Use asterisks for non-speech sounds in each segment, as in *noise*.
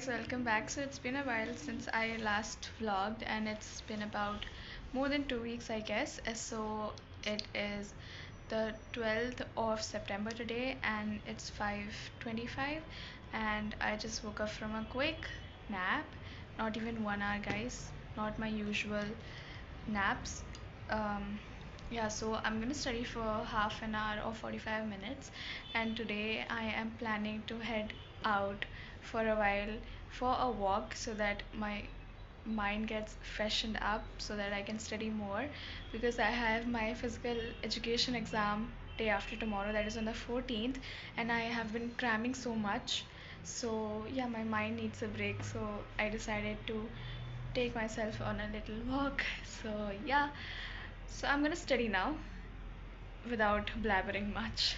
guys, welcome back. So it's been a while since I last vlogged and it's been about more than two weeks I guess. So it is the 12th of September today and it's 5:25 and I just woke up from a quick nap. Not even one hour guys, not my usual naps. Um, yeah, so I'm gonna study for half an hour or 45 minutes, and today I am planning to head out for a while for a walk so that my mind gets freshened up so that I can study more. Because I have my physical education exam day after tomorrow that is on the 14th and I have been cramming so much. So yeah my mind needs a break so I decided to take myself on a little walk. *laughs* So yeah. So I'm gonna study now without blabbering much.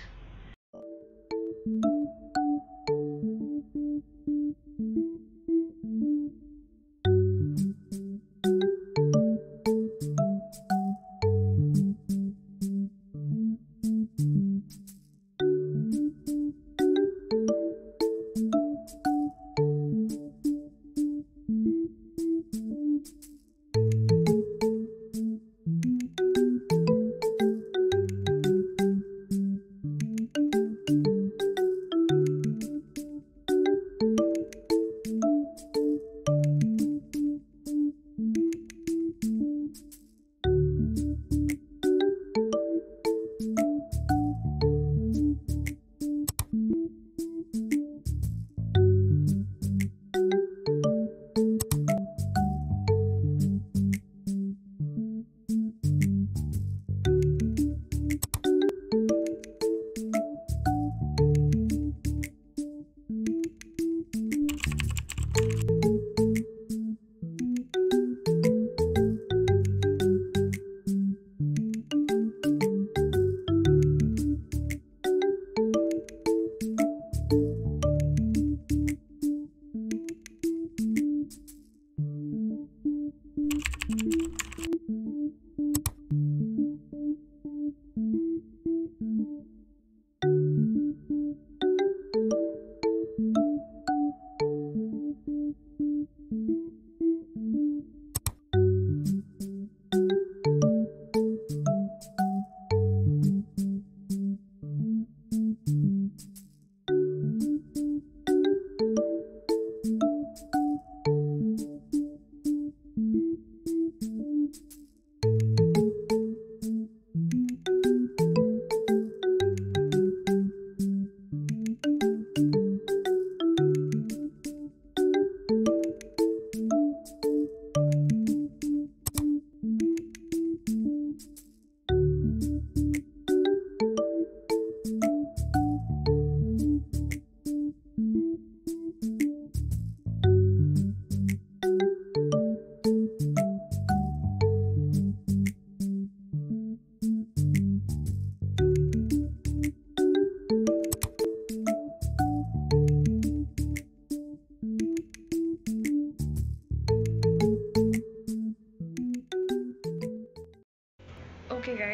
Okay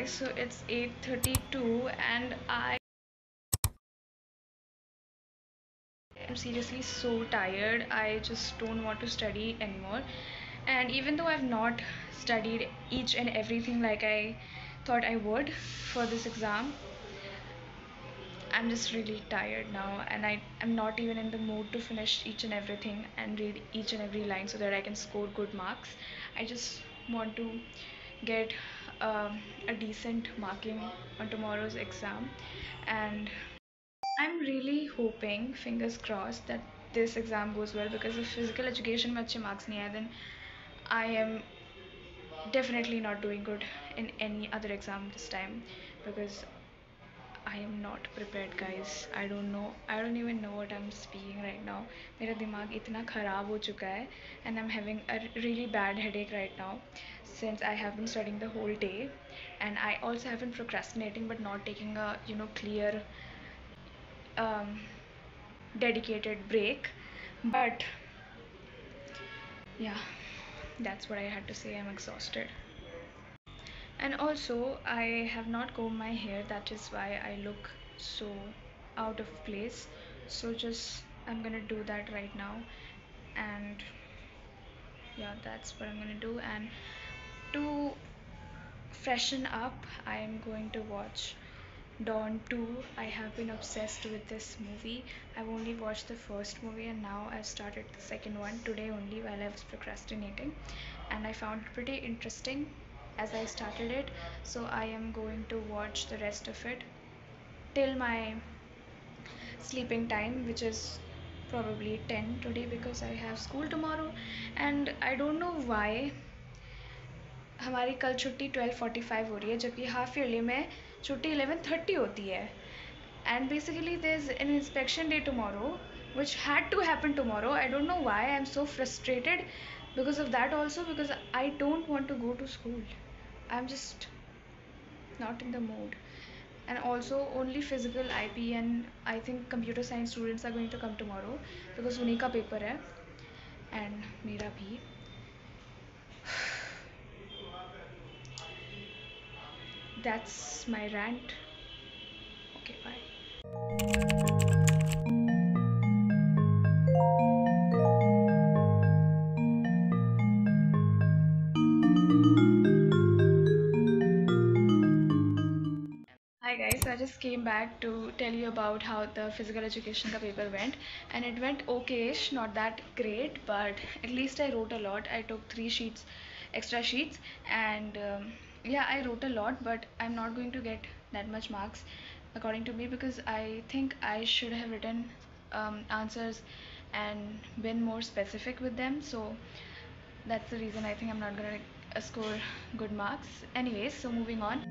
so it's 8:32 and I am seriously so tired. I just don't want to study anymore. And even though I've not studied each and everything like I thought I would for this exam, I'm just really tired now and I am not even in the mood to finish each and everything and read each and every line so that I can score good marks. I just want to get um, a decent marking on tomorrow's exam and I'm really hoping fingers crossed that this exam goes well because if physical education में अच्छे marks नहीं आए then I am definitely not doing good in any other exam this time because I am not prepared guys I don't know I don't even know what I'm speaking right now मेरा दिमाग इतना ख़राब हो चुका है and I'm having a really bad headache right now since I have been studying the whole day and I also have been procrastinating but not taking a you know clear um, dedicated break but yeah that's what I had to say I'm exhausted and also I have not combed my hair. That is why I look so out of place. So just I'm gonna do that right now. And yeah that's what I'm gonna do. And to freshen up I am going to watch Don 2 I have been obsessed with this movie. I've only watched the first movie and now I've started the second one today only while I was procrastinating. And I found it pretty interesting as I started it so I am going to watch the rest of it till my sleeping time which is probably 10 today because I have school tomorrow and I don't know why हमारी कल छुट्टी 12:45 हो रही है जबकि half yearly में छुट्टी 11:30 होती है and basically there's an inspection day tomorrow which had to happen tomorrow i don't know why i'm so frustrated because of that also because i don't want to go to school i'm just not in the mood. And also only physical ip and i think computer science students are going to come tomorrow because unika paper hai and Mira bhi. *sighs* That's my rant. Okay bye. Came back to tell you about how the physical education ka paper went and it went okayish, not that great, but at least I wrote a lot. I took three sheets, extra sheets and um, yeah, I wrote a lot, but I'm not going to get that much marks according to me because I think I should have written um, answers and been more specific with them. So that's the reason I think I'm not gonna uh, score good marks. Anyways, so moving on.